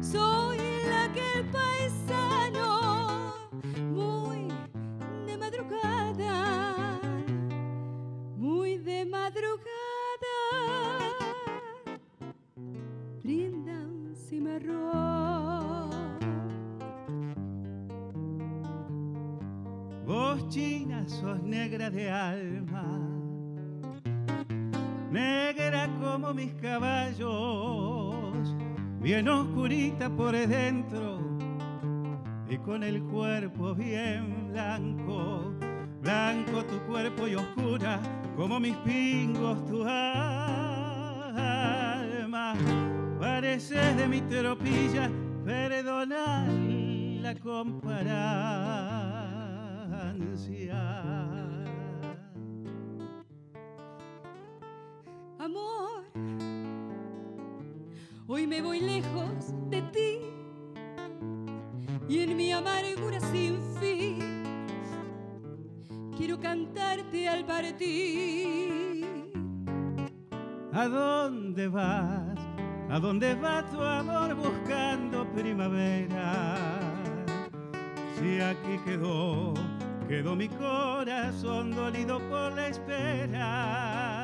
soy la que el paisano, muy de madrugada, muy de madrugada, brinda un cimarrón. Vos china sos negra de alma, negra como mis caballos, bien oscurita por dentro y con el cuerpo bien blanco, blanco tu cuerpo y oscura como mis pingos tu alma. Pareces de mi tropilla, perdona la comparancia. Amor, hoy me voy lejos de ti y en mi amargura sin fin quiero cantarte al partir. ¿A dónde vas? ¿A dónde va tu amor buscando primavera? Si aquí quedó, quedó mi corazón dolido por la espera.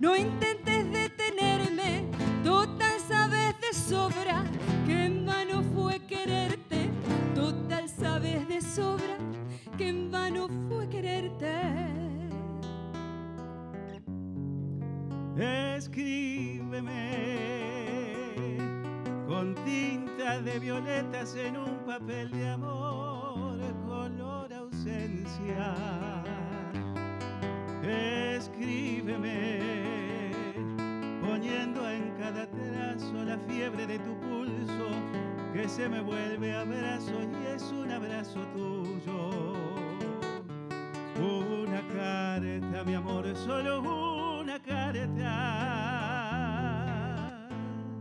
No intentes detenerme. Total sabes de sobra que en vano fue quererte. Total sabes de sobra que en vano fue quererte. Escríbeme con tinta de violetas en un papel de amor, color ausencia. Escríbeme cada trazo la fiebre de tu pulso que se me vuelve abrazo y es un abrazo tuyo. Una carta, mi amor, solo una carta.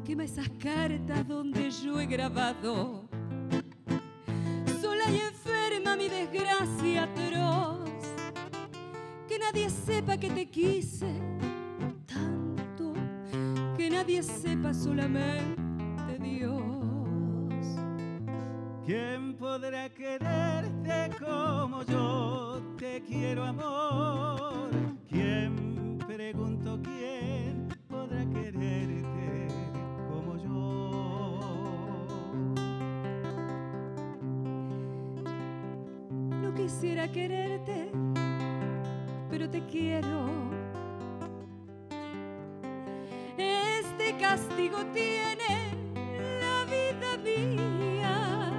Quema esas cartas donde yo he grabado. Sola y enferma mi desgracia atroz. Que nadie sepa que te quise nadie sepa solamente Dios. ¿Quién podrá quererte como yo te quiero, amor? ¿Quién, pregunto, quién podrá quererte como yo? No quisiera quererte, pero te quiero. Castigo tiene la vida mía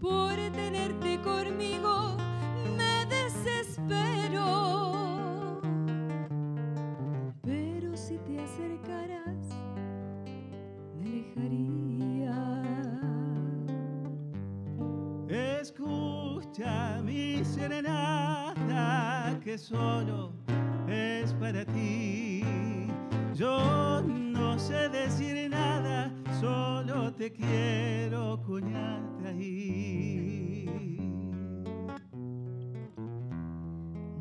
por tenerte conmigo. Me desespero, pero si te acercaras, me alejaría. Escucha mi serenata que solo es para ti. Yo no sé decir nada, solo te quiero cuñarte ahí.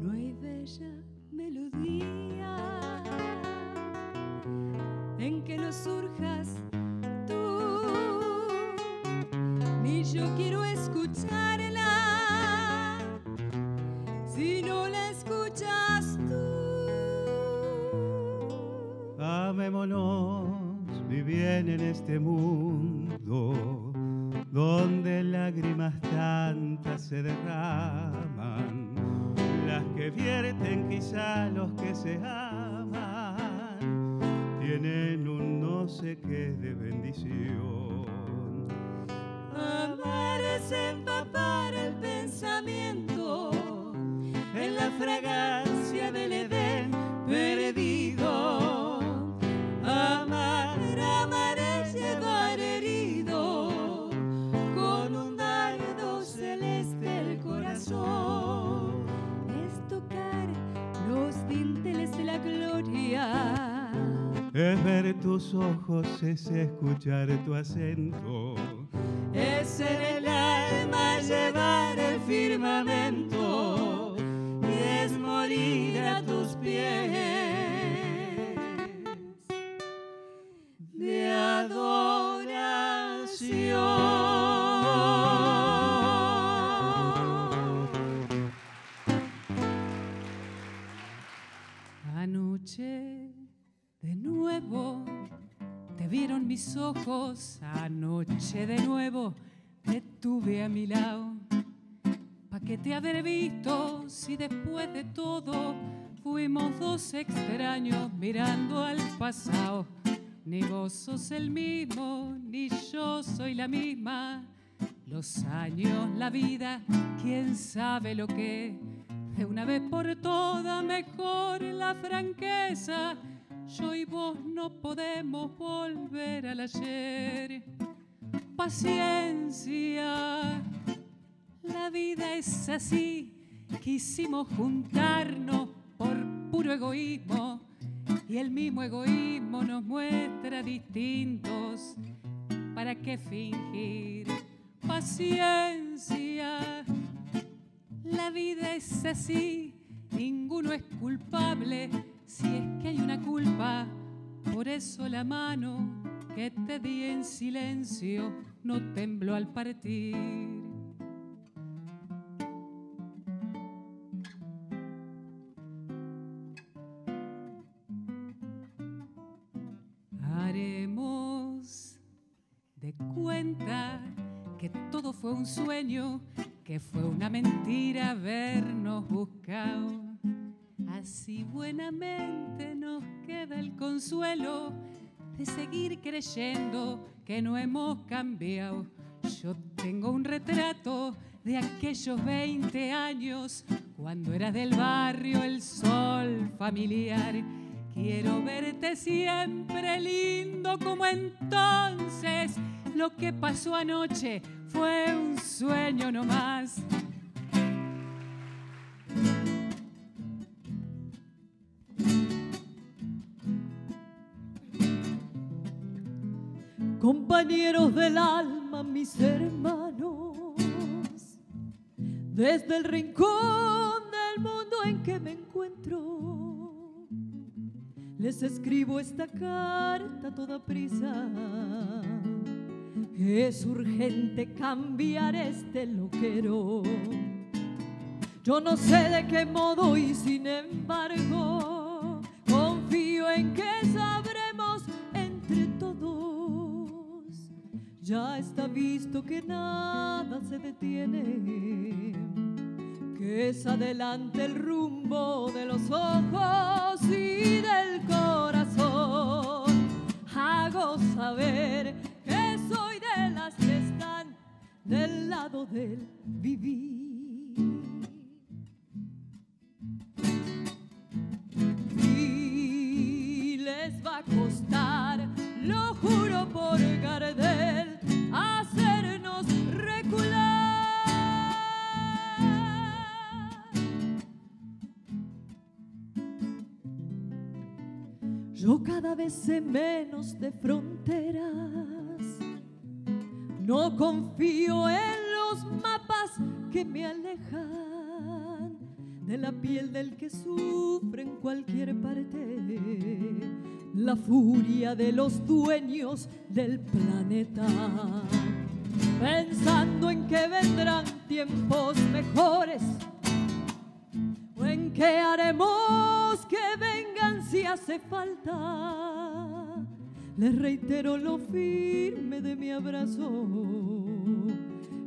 No hay bella melodía en que no surjas tú, ni yo quiero este mundo donde lágrimas tantas se derraman, las que vierten quizá los que se aman, tienen un no sé qué de bendición. Amar es empapar el pensamiento en la fragancia del Edén tus ojos es escuchar tu acento. Es en el alma llevar el firmamento y es morir a tus pies de adoración. Anoche de nuevo, te tuve a mi lado. ¿Pa' qué te haber visto si después de todo fuimos dos extraños mirando al pasado? Ni vos sos el mismo, ni yo soy la misma. Los años, la vida, quién sabe lo que. De una vez por todas, mejor la franqueza yo y vos no podemos volver al ayer. Paciencia, la vida es así. Quisimos juntarnos por puro egoísmo y el mismo egoísmo nos muestra distintos. ¿Para qué fingir? Paciencia, la vida es así. Ninguno es culpable si es que hay una culpa, por eso la mano que te di en silencio no tembló al partir. Haremos de cuenta que todo fue un sueño, que fue una mentira habernos buscado Así buenamente nos queda el consuelo de seguir creyendo que no hemos cambiado. Yo tengo un retrato de aquellos 20 años, cuando era del barrio el sol familiar. Quiero verte siempre lindo como entonces. Lo que pasó anoche fue un sueño nomás. Compañeros del alma, mis hermanos, desde el rincón del mundo en que me encuentro, les escribo esta carta toda prisa. Es urgente cambiar este loquero. Yo no sé de qué modo y sin embargo confío en que sabremos ya está visto que nada se detiene, que es adelante el rumbo de los ojos y del corazón. Hago saber que soy de las que están del lado del vivir. Yo cada vez sé menos de fronteras, no confío en los mapas que me alejan de la piel del que sufre en cualquier parte. La furia de los dueños del planeta, pensando en que vendrán tiempos mejores. O en que haremos que vengan si hace falta. Les reitero lo firme de mi abrazo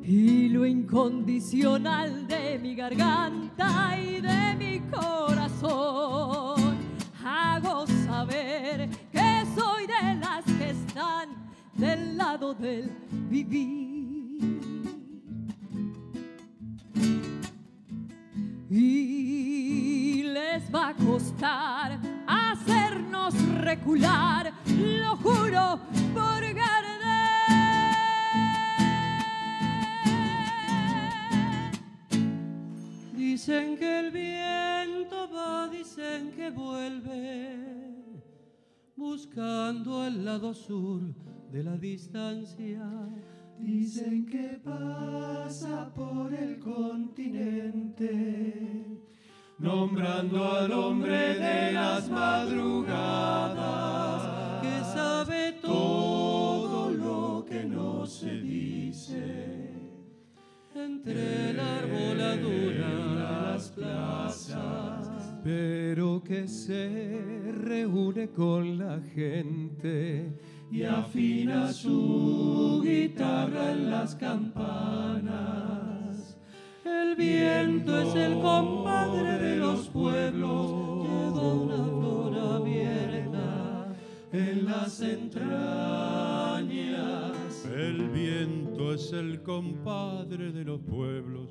y lo incondicional de mi garganta y de mi corazón. Hago saber que soy de las que están del lado del vivir. Y les va a costar lo juro por Dicen que el viento va, dicen que vuelve, buscando el lado sur de la distancia. Dicen que pasa por el continente, nombrando al hombre de las madrugadas, que sabe todo lo que no se dice entre la arboladura las plazas, pero que se reúne con la gente y afina su guitarra en las campanas. El viento es el compadre de los pueblos, lleva una flor abierta en las entrañas. El viento es el compadre de los pueblos,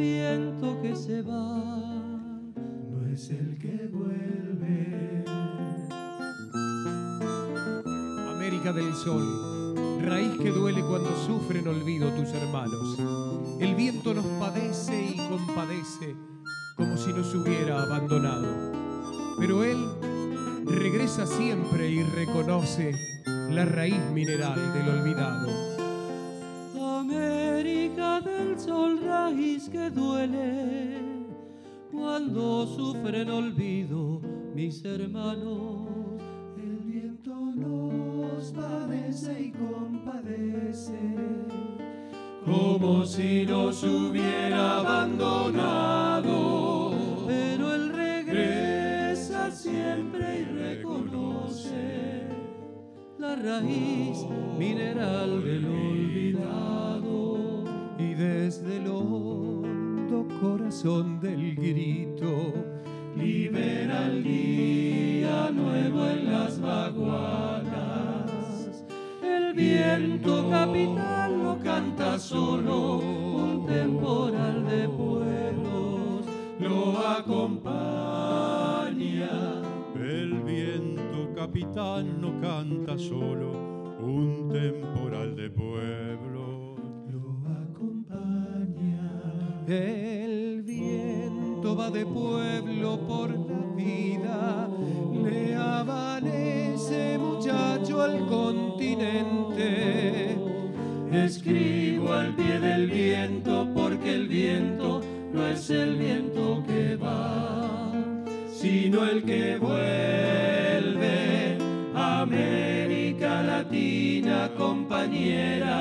viento que se va no es el que vuelve. América del Sol, raíz que duele cuando sufren olvido tus hermanos. El viento nos padece y compadece como si nos hubiera abandonado. Pero él regresa siempre y reconoce la raíz mineral del olvidado. Que duele cuando sufren olvido mis hermanos. El viento nos padece y compadece, como si nos hubiera abandonado. Pero él regresa siempre y reconoce la raíz mineral del olvidado. Y desde el hondo corazón del grito, libera el día nuevo en las vaguadas. El viento capital lo canta solo, un temporal de pueblos lo acompaña. El viento capitán no canta solo, un temporal de pueblo lo acompaña. el de pueblo por la vida, le amanece muchacho al continente. Escribo al pie del viento porque el viento no es el viento que va, sino el que vuelve. América Latina, compañera,